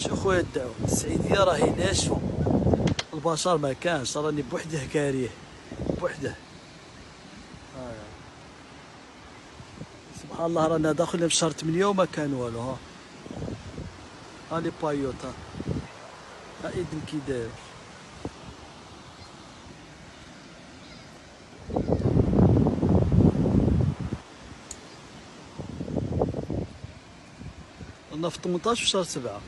شو خويا الدعوة السعيدية راهي ناشفة البشر ما كانش راني بوحدة كاريه بوحدة. سبحان الله رانا داخلين في شهر 8 وما كان والو ها. ها لي بايوت ها ايدن كي داير. رانا في 18 في شهر 7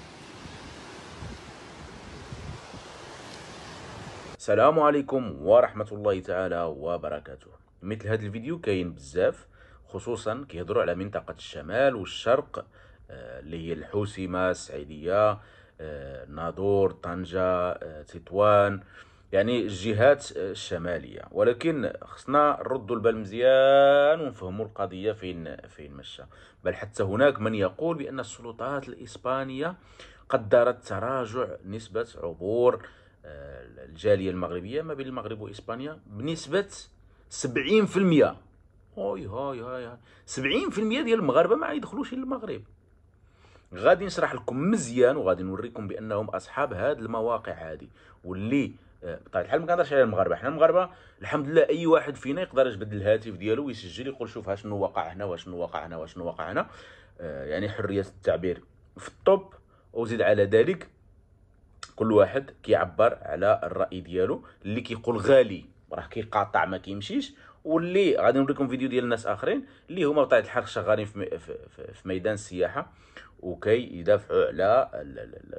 السلام عليكم ورحمة الله تعالى وبركاته. مثل هذا الفيديو كاين بزاف خصوصا كيهضروا على منطقة الشمال والشرق آه، اللي هي الحوسمة السعيدية آه، ناظور طنجة آه، تطوان يعني الجهات الشمالية. ولكن خصنا نردوا البال مزيان ونفهموا القضية فين فين مشى بل حتى هناك من يقول بأن السلطات الإسبانية قدرت تراجع نسبة عبور الجالية المغربية ما بين المغرب وإسبانيا بنسبة 70% هاي هاي هاي 70% ديال المغاربة ما يدخلوش للمغرب. غادي نشرح لكم مزيان وغادي نوريكم بأنهم أصحاب هاد المواقع هادي واللي آه، بطبيعة الحال ما كنهضرش على المغاربة. حنا المغاربة الحمد لله أي واحد فينا يقدر يجبد الهاتف ديالو ويسجل يقول شوف ها شنو وقع هنا وشنو وقع هنا وشنو وقع هنا. آه، يعني حرية التعبير في الطوب وزيد على ذلك كل واحد كيعبر على الرأي ديالو اللي كيقول غالي راه كيقاطع ما كيمشيش. واللي غادي نوريكم فيديو ديال الناس آخرين اللي هما بطبيعة الحال شغالين في, في, في ميدان السياحة وكي يدافعوا على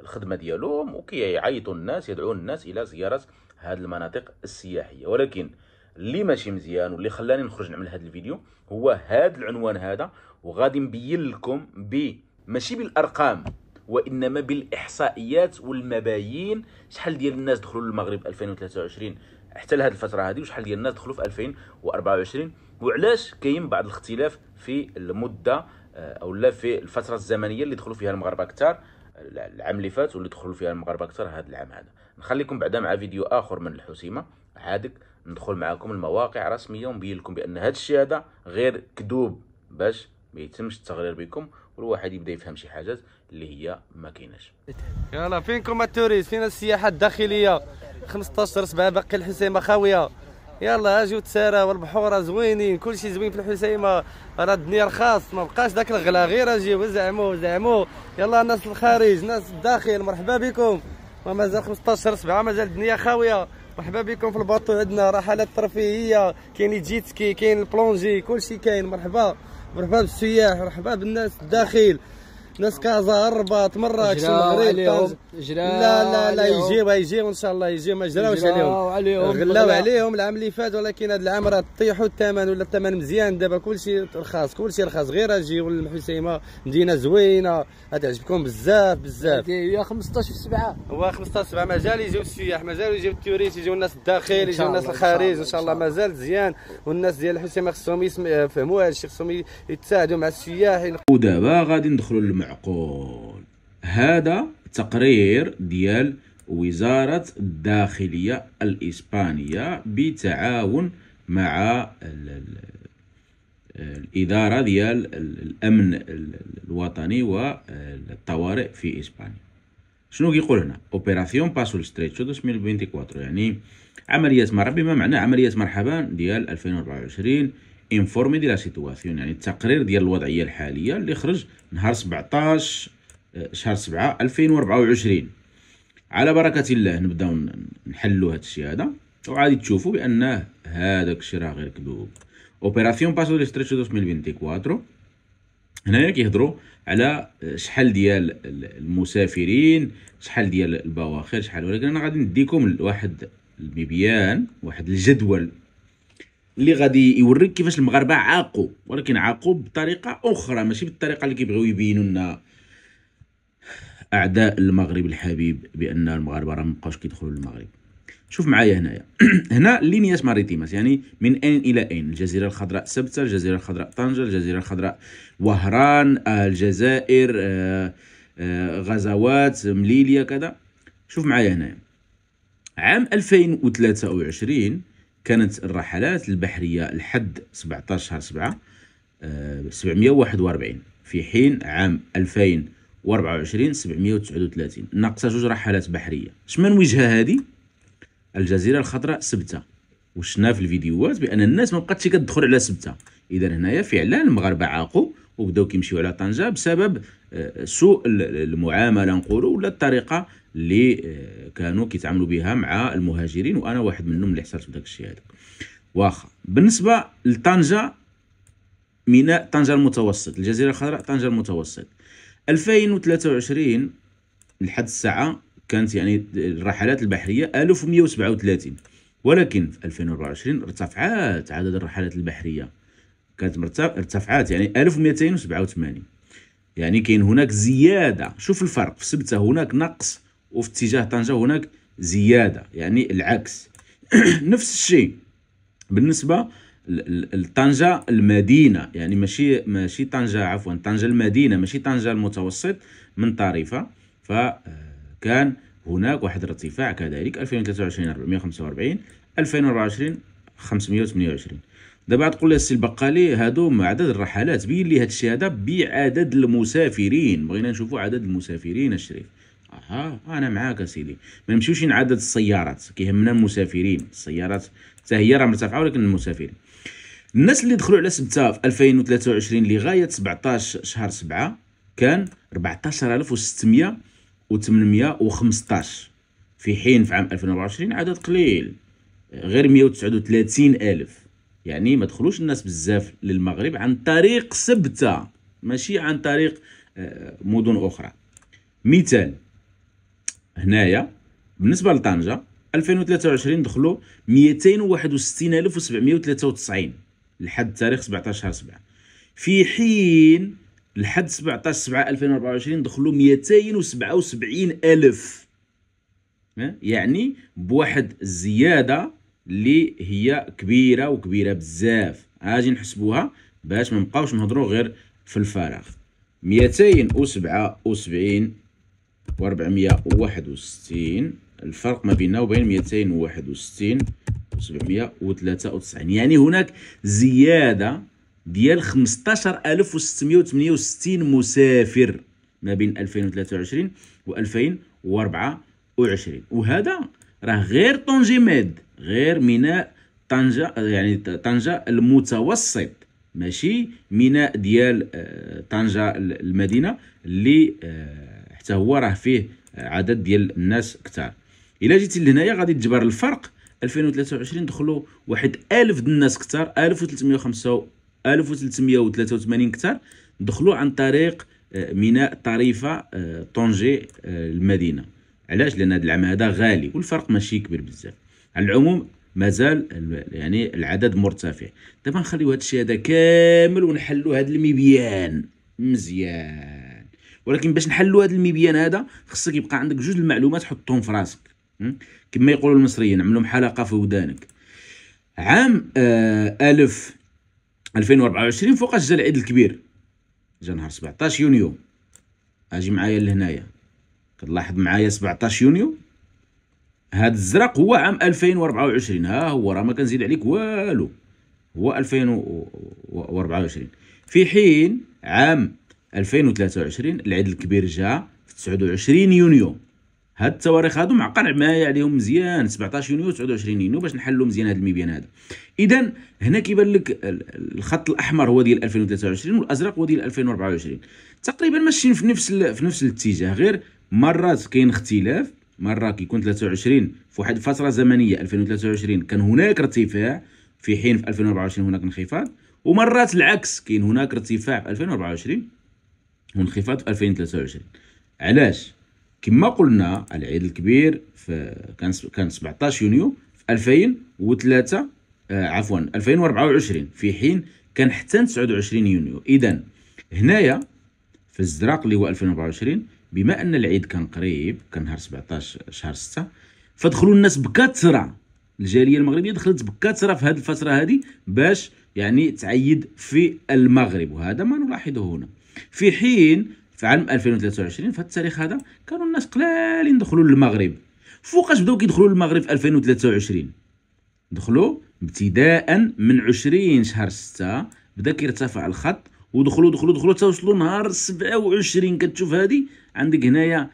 الخدمة ديالهم وكيعيطوا الناس يدعون الناس إلى زيارة هذه المناطق السياحية. ولكن اللي ماشي مزيان واللي خلاني نخرج نعمل هذا الفيديو هو هذا العنوان هذا وغادي نبين لكم ب ماشي بالأرقام وإنما بالإحصائيات والمبايين. شحال ديال الناس دخلوا للمغرب 2023 حتى لهذه الفترة هذه وشحال ديال الناس دخلوا في 2024 وعلاش كاين بعض الاختلاف في المدة آه، أو لا في الفترة الزمنية اللي دخلوا فيها المغاربة كثار العام اللي فات واللي دخلوا فيها المغاربة كثار هذا العام هذا. نخليكم بعدا مع فيديو آخر من الحسيمة. عادك ندخل معكم المواقع رسمية ونبين لكم بأن هذا الشيء هذا غير كذوب باش ما يتمش التغرير بكم والواحد يبدأ يفهم شي حاجات اللي هي ما كايناش. يلا فينكم التوريست فين السياحة الداخلية. 15 7 باقي الحسيمة خاوية. يلا اجيو تسارى والبحورة زوينين. كلشي زوين في الحسيمة. راه الدنيا رخاص ما بقاش داك الغلا. غير اجيو زعموا زعموا يلا الناس الخارج الناس الداخل مرحبا بكم. ومازال 15 7 مازال الدنيا خاوية. مرحبا بكم في ال bateau عندنا. رحلات ترفيهية كاين ال jet-ski كاين ال plongée كلشي كاين. مرحبا. مرحبا بالسياح مرحبا بالناس الداخل. ناس كازا الرباط مراكش المغرب لا لا لا يجيو يجيو إن شاء الله يجيو ما جراوش عليهم. غلاو عليهم العام اللي فات ولكن هذا العام راه طيحوا الثمن ولا الثمن مزيان. دابا كلشي رخاص كلشي رخاص. غير اجيو للحسيمه مدينة زوينة غتعجبكم بزاف بزاف. هي 15 في 7 هو 15 7 مازال يجيو السياح مازال يجيو التوريست يجيو الناس الداخل يجيو الناس الخارج إن شاء الله. مازال مزيان والناس ديال الحسيمه خصهم يفهموا هذا الشيء خصهم يتساعدوا مع السياح. ودابا غادي ندخلوا المعقول هذا تقرير ديال وزارة الداخلية الإسبانية بتعاون مع الإدارة ديال الأمن الوطني والطوارئ في إسبانيا. شنو كيقول هنا؟ Operación Paso Estrecho 2024 يعني عملية مرحبا بما معنى عملية مرحبا ديال 2024 informe de la situación يعني التقرير ديال الوضعيه الحاليه اللي خرج نهار 17 آه، شهر 7 2024 على بركه الله نبداو نحلوا هذا الشيء هذا وعادي تشوفوا بان هذاك الشيء راه غير كذوب Operación Paso del Estrecho 2024 هنايا كيهضروا على شحال ديال المسافرين شحال ديال البواخر شحال ولكن أنا غادي نديكم واحد المبيان واحد الجدول اللي غادي يوريك كيفاش المغاربة عاقوا ولكن عاقوا بطريقة أخرى ماشي بالطريقة اللي كيبغيو يبينوا لنا أعداء المغرب الحبيب بأن المغاربة راه مابقاوش كيدخلوا للمغرب. شوف معايا هنايا. هنا لينياس ماريتيماس يعني من أين إلى أين؟ الجزيرة الخضراء سبته الجزيرة الخضراء طنجة الجزيرة الخضراء وهران الجزائر آه، آه، غزوات مليليا كذا. شوف معايا هنايا. عام 2023 كانت الرحلات البحرية لحد 17 شهر 7 741 في حين عام 2022 2024 739 ناقصة جوج رحلات بحرية. شمن وجهة هذه الجزيرة الخضراء سبتة. وشنا في الفيديوهات بأن الناس ما بقاتش كتدخل على سبتة. اذا هنايا فعلا المغاربة عاقوا وبداو كيمشيو على طنجة بسبب آه، سوء المعاملة نقولوا ولا الطريقة اللي آه، كانوا كيتعاملوا بها مع المهاجرين وأنا واحد منهم اللي حصلت داك الشيء هذاك. واخا بالنسبة لطنجة ميناء طنجة المتوسط الجزيرة الخضراء طنجة المتوسط. 2023 لحد الساعة كانت يعني الرحلات البحرية 1137 ولكن في 2024 ارتفعات عدد الرحلات البحرية. كانت ارتفعات يعني 1287 يعني كاين هناك زيادة. شوف الفرق. في سبتة هناك نقص وفي اتجاه طنجة هناك زيادة يعني العكس. نفس الشيء بالنسبة لطنجة المدينة يعني ماشي ماشي طنجة عفوا طنجة المدينة ماشي طنجة المتوسط من طريفة. فكان هناك واحد الارتفاع كذلك 2023 445 2024 528 دابا تقول لي السي البقالي هادو عدد الرحلات بين لي هاد الشيء هذا بعدد المسافرين. بغينا نشوفوا عدد المسافرين الشريف. أها أنا معاك أسيدي. ما نمشيوش عدد السيارات كيهمنا المسافرين. السيارات حتى هي راه مرتفعة ولكن المسافرين. الناس اللي دخلوا على سبتها في 2023 لغايه 17 شهر 7 كان 14600 و815 في حين في عام 2024 عدد قليل. غير 139 ألف. يعني ما دخلوش الناس بزاف للمغرب عن طريق سبتة ماشي عن طريق آه، مدن أخرى. مثال هنايا بالنسبة لطنجة 2023 دخلوا 261793 لحد تاريخ 17 شهر 7 في حين لحد 17 7 2024 دخلوا 277 ألف. يعني بواحد الزيادة اللي هي كبيرة وكبيرة بزاف. أجي نحسبوها باش ما نبقاوش نهضروا غير في الفراغ. 277 و 461 الفرق ما بيننا وبين 261 و 793 يعني هناك زيادة ديال 15668 مسافر ما بين 2023 و 2024 وهذا راه غير طنجي ميد غير ميناء طنجة يعني طنجة المتوسط. ماشي ميناء ديال آه، طنجة المدينة اللي آه، حتى هو راه فيه عدد ديال الناس كثار إلا جيتي لهنايا غادي تجبر الفرق 2023 دخلوا واحد 1000 د الناس كثار 1305 1383 كثار دخلوا عن طريق آه، ميناء طريفة طنجي المدينة. علاش؟ لأن هذا العام هذا غالي والفرق ماشي كبير بزاف. على العموم مازال يعني العدد مرتفع. دابا نخليو هذا الشيء هذا كامل ونحلوا هذا المبيان. مزيان. ولكن باش نحلوا هذا المبيان هذا خصك يبقى عندك جوج المعلومات حطهم في راسك. كما يقولوا المصريين عملهم حلقه في ودانك. عام آه ألف 2024 فوقاش جا العيد الكبير. جا نهار 17 يونيو. أجي معايا لهنايا. كتلاحظ معايا 17 يونيو. هذا الزرق هو عام 2024 ها هو راه ما كنزيد عليك والو. هو 2024 في حين عام 2023 العيد الكبير جا في 29 يونيو. هاد التواريخ هادو معقل معايا عليهم مزيان 17 يونيو 29 يونيو باش نحلوا مزيان هاد المبيان هذا اذا هنا كيبان لك الخط الأحمر هو ديال 2023 والأزرق هو ديال 2024 تقريبا ماشيين في نفس في نفس الاتجاه غير مرات كاين اختلاف. مرة كيكون 23 في واحد الفترة زمنية 2023 كان هناك ارتفاع في حين في 2024 هناك انخفاض. ومرات العكس كاين هناك ارتفاع في 2024 وانخفاض في 2023 علاش؟ كما قلنا العيد الكبير في كان كان 17 يونيو في 2003 آه عفوا 2024 في حين كان حتى 29 يونيو. إذا هنايا في الزرق اللي هو 2024 بما أن العيد كان قريب كان نهار 17 شهر 6 فدخلوا الناس بكثرة. الجالية المغربية دخلت بكثرة في هذه الفترة هذه باش يعني تعيد في المغرب. وهذا ما نلاحظه هنا. في حين في عام 2023 في التاريخ هذا كانوا الناس قلالين دخلوا للمغرب. فوقاش بداو كيدخلوا للمغرب في 2023 دخلوا ابتداء من 20 شهر 6 بدأ كيرتفع الخط ودخلوا دخلوا دخلوا توصلوا نهار 27 كتشوف هادي عندك هنايا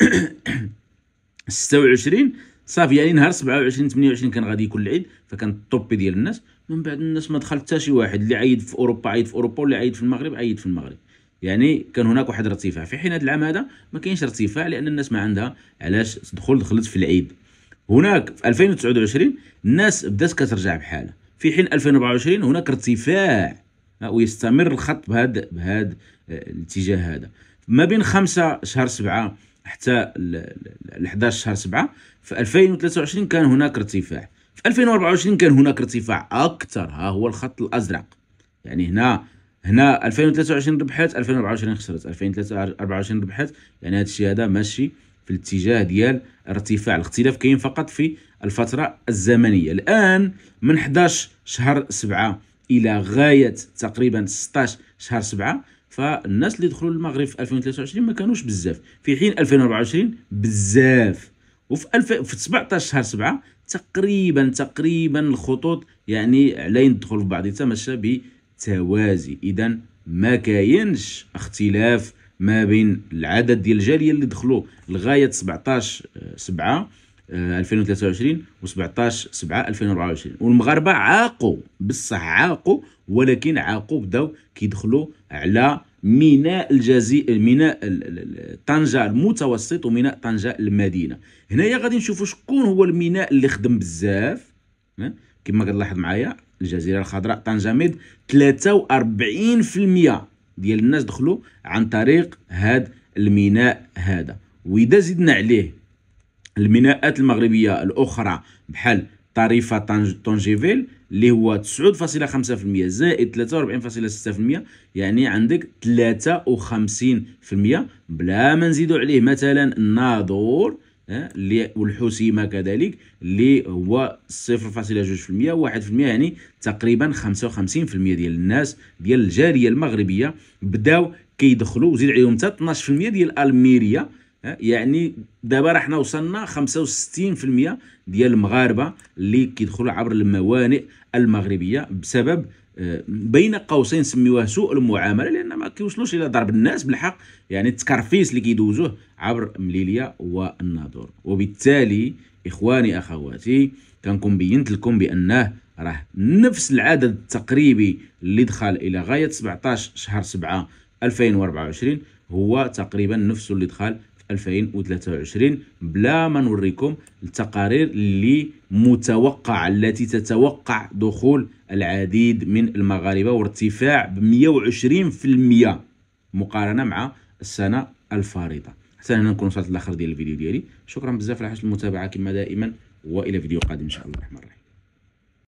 26 صافي يعني نهار 27 28 كان غادي يكون العيد فكان الطوبي ديال الناس. من بعد الناس ما دخل حتى شي واحد اللي عيد في أوروبا عيد في أوروبا واللي عيد في المغرب عيد في المغرب. يعني كان هناك واحد الارتفاع في حين هذا العام هذا ما كاينش ارتفاع لأن الناس ما عندها علاش تدخل دخلت في العيد. هناك في 2029 الناس بدات كترجع بحالها. في حين 2024 هناك ارتفاع ويستمر الخط بهذا بهذا الاتجاه هذا. ما بين 5 شهر 7 حتى ل 11 شهر 7 في 2023 كان هناك ارتفاع في 2024 كان هناك ارتفاع أكثر. ها هو الخط الأزرق. يعني هنا هنا 2023 ربحت 2024 خسرت 2024 ربحت يعني هذا الشيء هذا ماشي في الاتجاه ديال ارتفاع الاختلاف كاين فقط في الفترة الزمنية. الآن من 11 شهر 7 إلى غاية تقريبا 16 شهر 7 فالناس اللي دخلوا المغرب في 2023 ما كانوش بزاف. في حين 2024 بزاف. وفي 2000 في 17 شهر 7 تقريبا تقريبا الخطوط يعني علين الدخول في بعضيتها ماشية توازي إذا ما كاينش اختلاف ما بين العدد ديال الجالية اللي دخلوا لغاية 17 7 2023 و 17 7 2024 والمغاربه عاقوا بصح عاقوا ولكن عاقوا بداو كيدخلوا على ميناء الجزيره ميناء طنجة المتوسط وميناء طنجة المدينة. هنايا غادي نشوفوا شكون هو الميناء اللي خدم بزاف كما كتلاحظ معايا. الجزيرة الخضراء طنجة ميد 43% ديال الناس دخلوا عن طريق هذا الميناء هذا. وإذا زدنا عليه الميناءات المغربية الأخرى بحال طريفة طونجيفيل اللي هو 9.5% زائد 43.6% يعني عندك 53% بلا ما نزيدوا عليه مثلا الناظور والحسيمه كذلك اللي هو 0.2% 1% يعني تقريبا 55% ديال الناس ديال الجالية المغربية بداو كيدخلوا وزيد عليهم حتى 12% ديال ألميريا يعني دابا راه حنا وصلنا 65% ديال المغاربة اللي كيدخلوا عبر الموانئ المغربية بسبب بين قوسين سميوه سوء المعاملة لأن ما كيوصلوش إلى ضرب الناس بالحق. يعني التكرفيس اللي كيدوزوه عبر مليليا والناظور. وبالتالي إخواني أخواتي كنكون بينت لكم بأنه راه نفس العدد التقريبي اللي دخل إلى غاية 17 شهر 7 2024 هو تقريبا نفسه اللي دخل 2023 بلا ما نوريكم التقارير اللي متوقعة التي تتوقع دخول العديد من المغاربة وارتفاع ب 120% مقارنة مع السنة الفارطة. حتى هنا نكون وصلت لاخر ديال الفيديو ديالي. شكرا بزاف على حسن المتابعة كما دائما وإلى فيديو قادم إن شاء الله. الرحمن الرحيم.